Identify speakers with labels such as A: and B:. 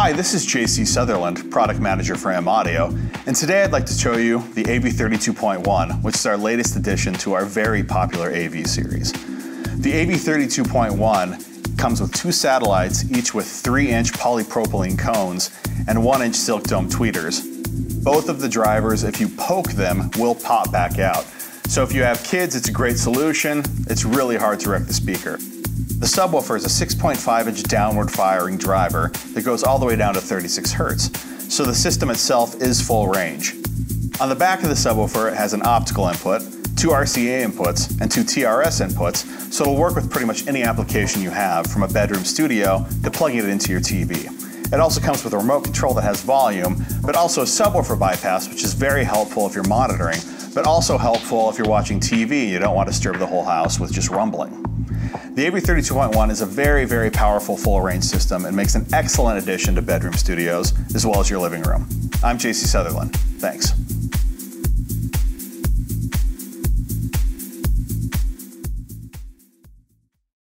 A: Hi, this is JC Sutherland, Product Manager for M Audio, and today I'd like to show you the AV32.1, which is our latest addition to our very popular AV series. The AV32.1 comes with two satellites, each with 3-inch polypropylene cones and 1-inch silk dome tweeters. Both of the drivers, if you poke them, will pop back out. So if you have kids, it's a great solution. It's really hard to wreck the speaker. The subwoofer is a 6.5 inch downward firing driver that goes all the way down to 36 Hz, so the system itself is full range. On the back of the subwoofer, it has an optical input, two RCA inputs, and two TRS inputs, so it'll work with pretty much any application you have, from a bedroom studio to plugging it into your TV. It also comes with a remote control that has volume, but also a subwoofer bypass, which is very helpful if you're monitoring, but also helpful if you're watching TV and you don't want to disturb the whole house with just rumbling. The AV32.1 is a very, very powerful full range system and makes an excellent addition to bedroom studios as well as your living room. I'm JC Sutherland. Thanks.